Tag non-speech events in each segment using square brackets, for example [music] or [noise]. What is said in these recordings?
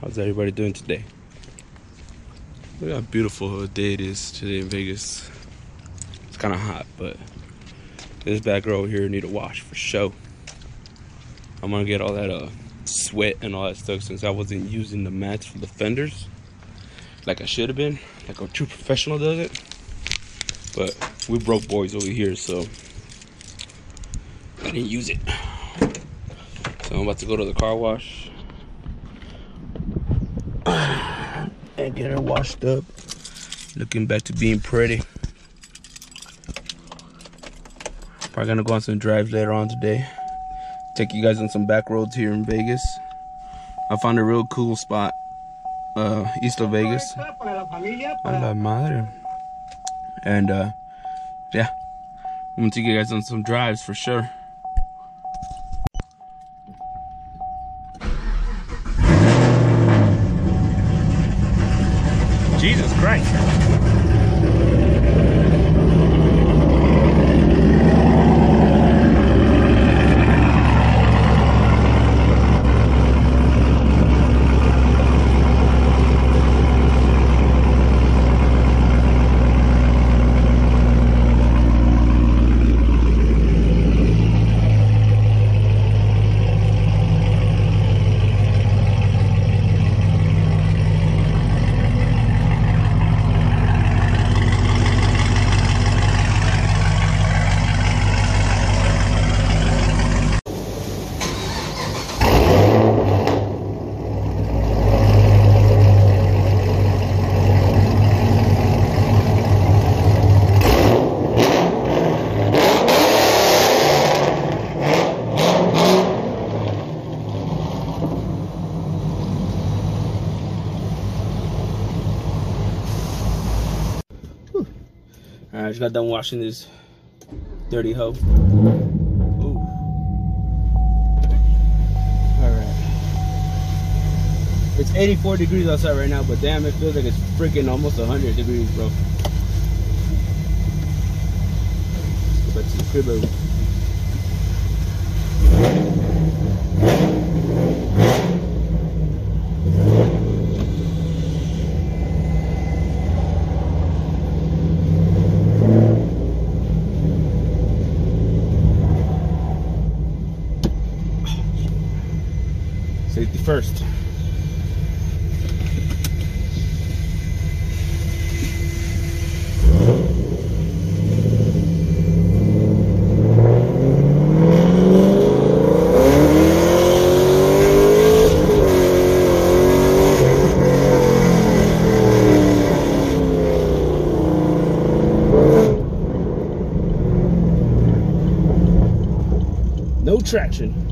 How's everybody doing today? Look how beautiful a day it is today in Vegas. It's kind of hot, but this back row here need a wash for sure. I'm gonna get all that uh, sweat and all that stuff since I wasn't using the mats for the fenders like I should have been, like a true professional does it. But we broke boys over here, so I didn't use it. So I'm about to go to the car wash get her washed up. Looking back to being pretty. Probably gonna go on some drives later on today. Take you guys on some back roads here in Vegas. I found a real cool spot, uh, east of Vegas. Madre. And uh, yeah, I'm gonna take you guys on some drives for sure. Jesus Christ. I just got done washing this dirty hoe. Ooh. Alright. It's 84 degrees outside right now, but damn, it feels like it's freaking almost 100 degrees, bro. The crib. First. No traction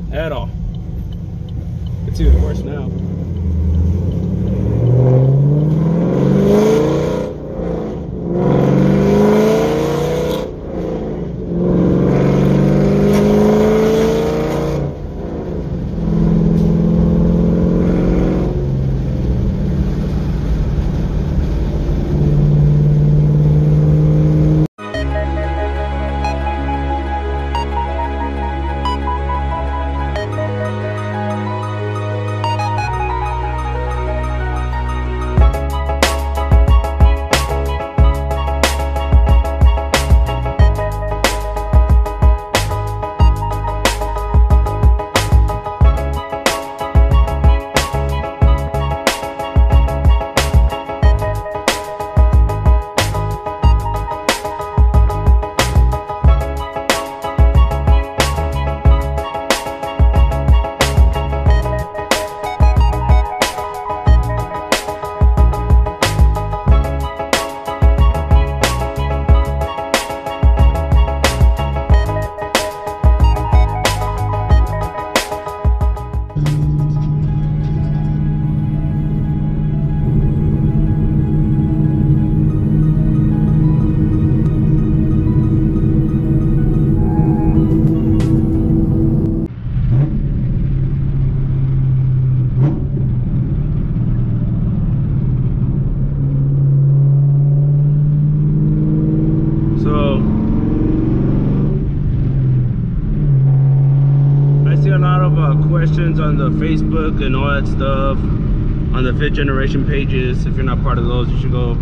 on the Facebook and all that stuff, on the fifth generation pages, if you're not part of those, you should go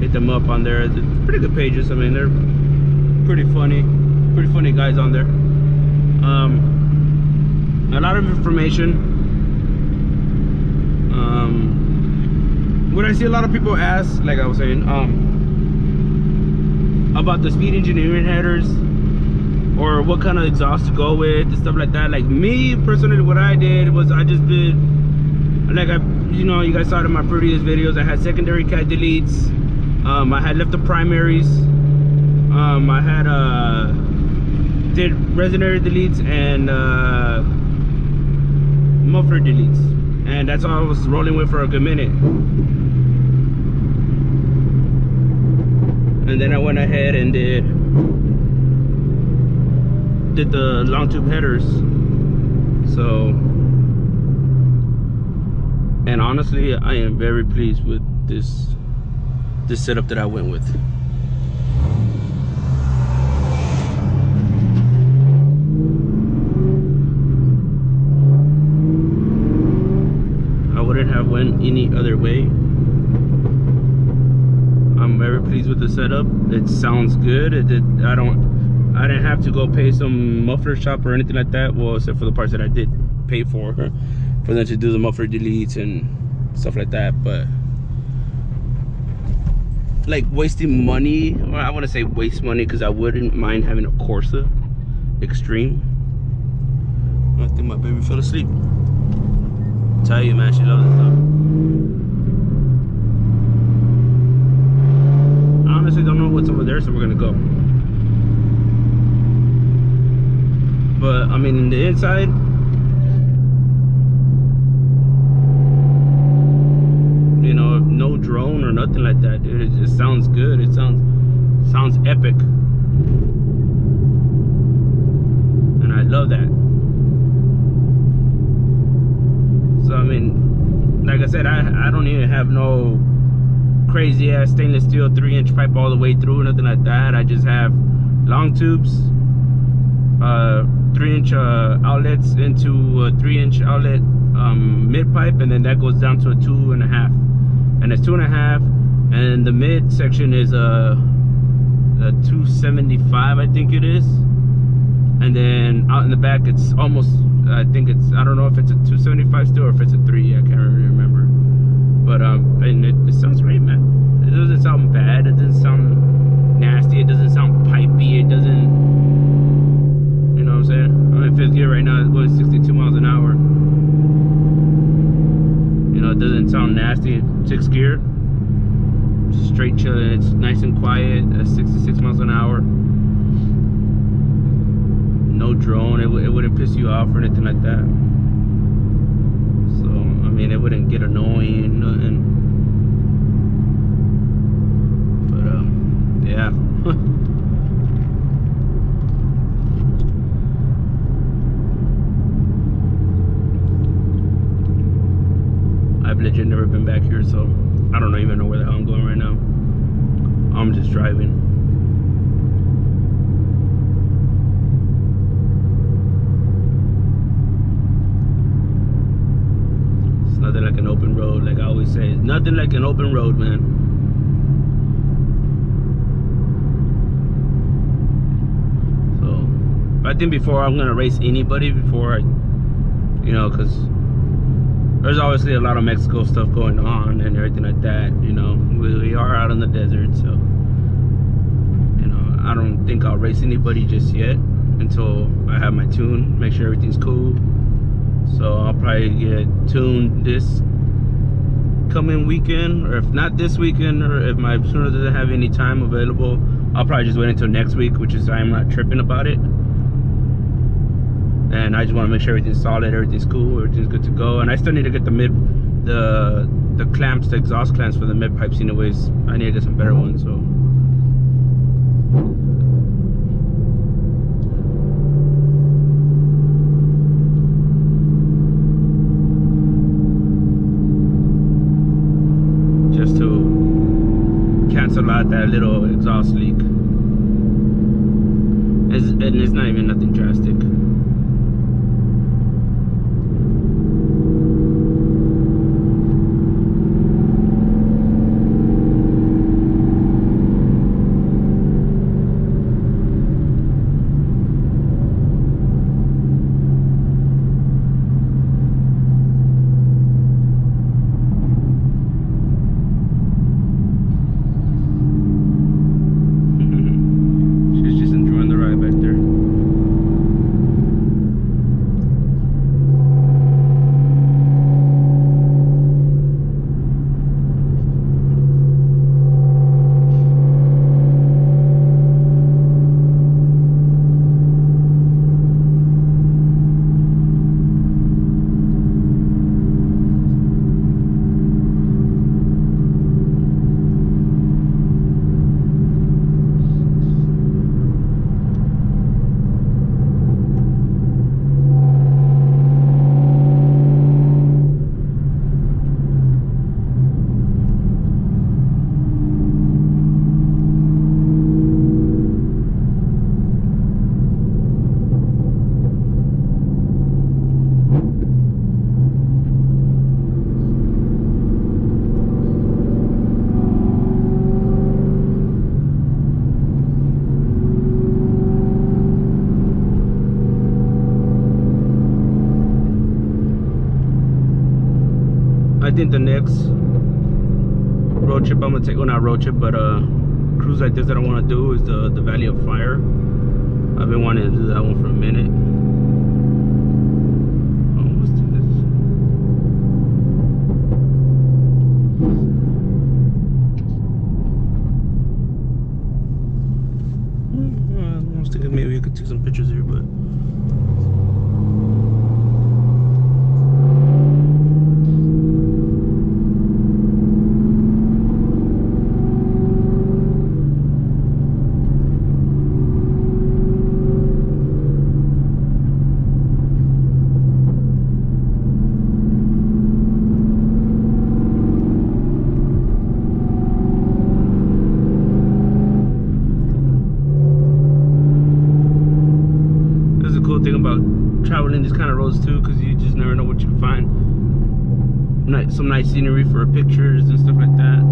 hit them up on there. Pretty good pages. I mean, they're pretty funny, pretty funny guys on there. Um, a lot of information. Um, when I see a lot of people ask, like I was saying, um, about the speed engineering headers or what kind of exhaust to go with and stuff like that. Like me personally, what I did was I just did like I, you know, you guys saw it in my previous videos. I had secondary cat deletes. Um, I had left the primaries. Um, I had uh, did resonator deletes and uh, muffler deletes, and that's all I was rolling with for a good minute. And then I went ahead and did did the long tube headers. So, and honestly, I am very pleased with this this setup that I went with. I wouldn't have went any other way. I'm very pleased with the setup. It sounds good. It I don't I didn't have to go pay some muffler shop or anything like that. Well, except for the parts that I did pay for for them to do the muffler deletes and stuff like that. But like wasting money well, i want to say waste money because i wouldn't mind having a corsa extreme i think my baby fell asleep I tell you man she loves it stuff i honestly don't know what's over there so we're gonna go but i mean in the inside you know, no drone or nothing like that, dude. It just sounds good. It sounds sounds epic. And I love that. So I mean, like I said, I I don't even have no crazy ass stainless steel three inch pipe all the way through, nothing like that. I just have long tubes, uh, three inch uh, outlets into a three inch outlet um, mid pipe, and then that goes down to a two and a half. And it's two and a half and the mid section is a, a 275 I think it is. And then out in the back it's almost I think it's I don't know if it's a 275 still or if it's a three I can't really remember. But um and it, it sounds great man. It doesn't sound bad. It doesn't sound nasty. It doesn't sound pipey. It doesn't I'm saying I'm in fifth gear right now it's going 62 miles an hour You know, it doesn't sound nasty. Sixth gear, straight chilling. It's nice and quiet at 66 miles an hour. No drone. It, it wouldn't piss you off or anything like that. So, I mean, it wouldn't get annoying, nothing. But, um, yeah. [laughs] legit never been back here, so I don't even know where the hell I'm going right now. I'm just driving. It's nothing like an open road, like I always say. It's nothing like an open road, man. So, I think before I'm gonna race anybody before I, you know, cause there's obviously a lot of Mexico stuff going on and everything like that. You know, we, we are out in the desert, so you know, I don't think I'll race anybody just yet until I have my tune, make sure everything's cool. So I'll probably get tuned this coming weekend, or if not this weekend, or if my tuner doesn't have any time available, I'll probably just wait until next week, which is I'm not tripping about it and I just want to make sure everything's solid, everything's cool, everything's good to go. And I still need to get the mid, the the clamps, the exhaust clamps for the mid pipes. Anyways, I need to get some better ones. So. Just to cancel out that little exhaust leak. It's, and it's not even nothing drastic. Road trip I'm gonna take, well not road trip, but uh, cruise like this that I want to do is the the Valley of Fire. I've been wanting to do that one for a minute. Hmm, I was thinking maybe I could take some pictures here, but. This is a cool thing about traveling these kind of roads too, because you just never know what you can find. Some nice scenery for pictures and stuff like that.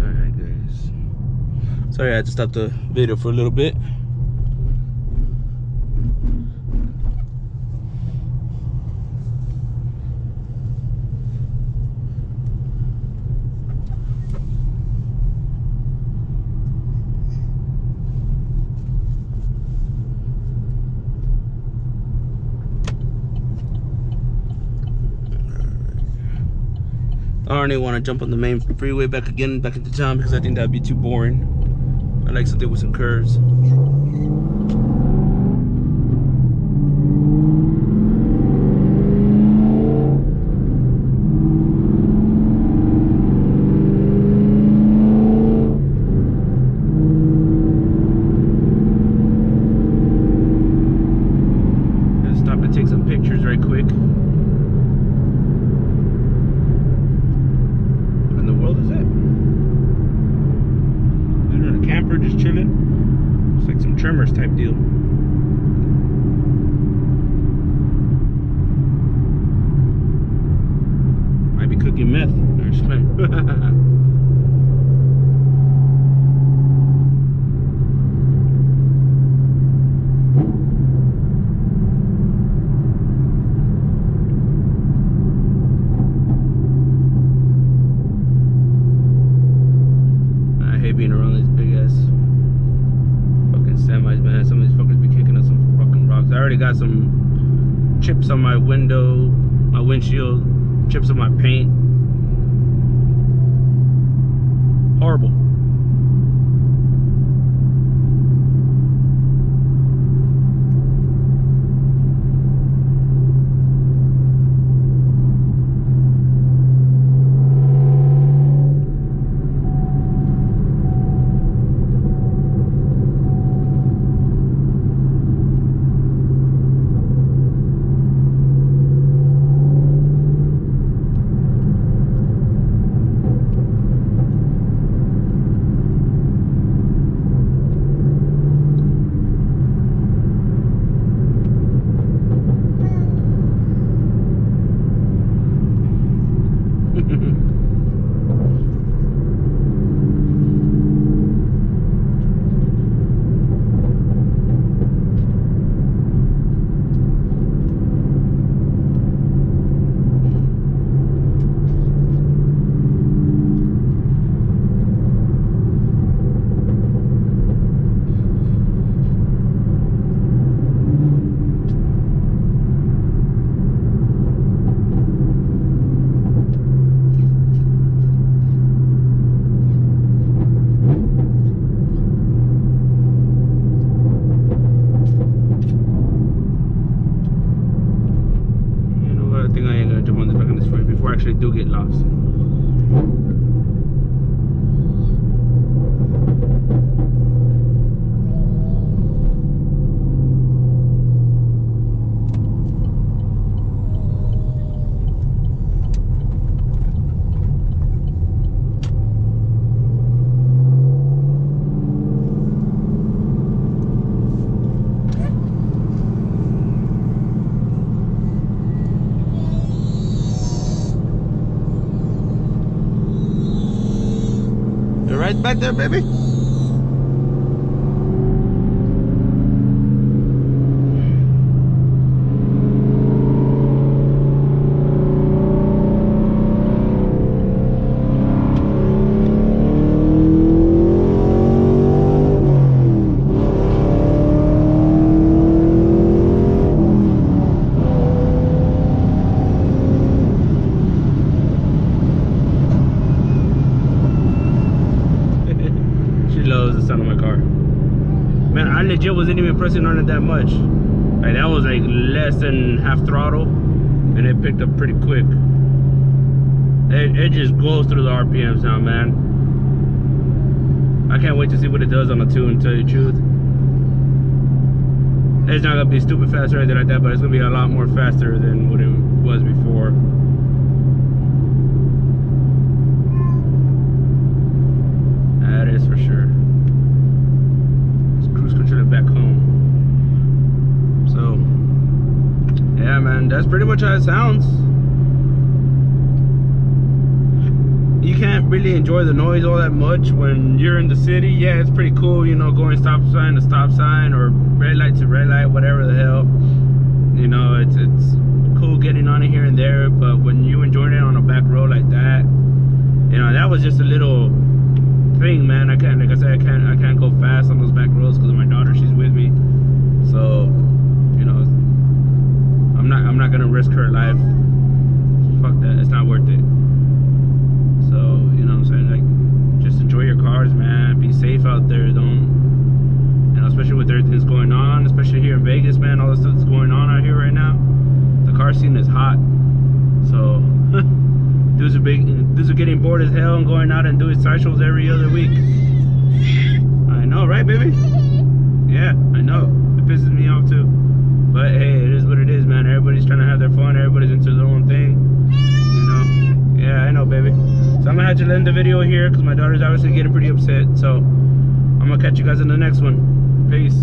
Alright guys. Sorry I had to stop the video for a little bit. I don't even want to jump on the main freeway back again, back into town because I think that'd be too boring. I like something with some curves. Let's stop and take some pictures right quick. What in the world is that? Is there a camper just chilling? Tremors type deal. Might be cooking meth. No, just playing. I hate being around these big ass fucking semis, man. Some of these fuckers be kicking us some fucking rocks. I already got some chips on my window, my windshield, chips on my paint. Horrible. back there, baby? Legit wasn't even pressing on it that much. Like that was like less than half throttle, and it picked up pretty quick. It, it just goes through the RPMs now, man. I can't wait to see what it does on the tune, to tell you the truth. It's not gonna be stupid fast or anything like that, but it's gonna be a lot more faster than what it was before. That is for sure. Let's cruise control it back home. So, man, that's pretty much how it sounds. You can't really enjoy the noise all that much when you're in the city. Yeah, it's pretty cool, you know, going stop sign to stop sign or red light to red light, whatever the hell. You know, it's it's cool getting on it here and there, but when you enjoying it on a back road like that, you know, that was just a little thing, man. I can't, like I said, I can't, I can't go fast on those back roads because my daughter, she's with me. So, you know, I'm not, I'm not gonna risk her life. Fuck that. It's not worth it. So, you know what I'm saying? Like, just enjoy your cars, man. Be safe out there. Don't, you know, especially with everything that's going on, especially here in Vegas, man. All the stuff that's going on out here right now. The car scene is hot. So, [laughs] dudes are big, dudes are getting bored as hell and going out and doing side shows every other week. I know, right, baby? Yeah, I know. It pisses me off too. But hey, it is what it is, man. Everybody's trying to have their fun. Everybody's into their own thing. You know? Yeah, I know, baby. So I'm gonna have to end the video here because my daughter's obviously getting pretty upset. So I'm gonna catch you guys in the next one. Peace.